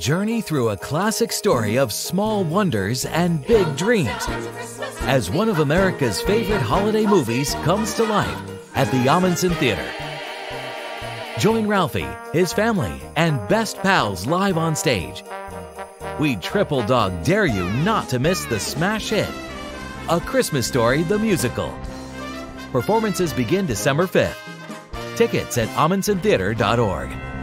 Journey through a classic story of small wonders and big dreams as one of America's favorite holiday movies comes to life at the Ahmanson Theater. Join Ralphie, his family, and best pals live on stage. We triple dog dare you not to miss the smash hit, A Christmas Story the Musical. Performances begin December 5th. Tickets at AhmansonTheater.org.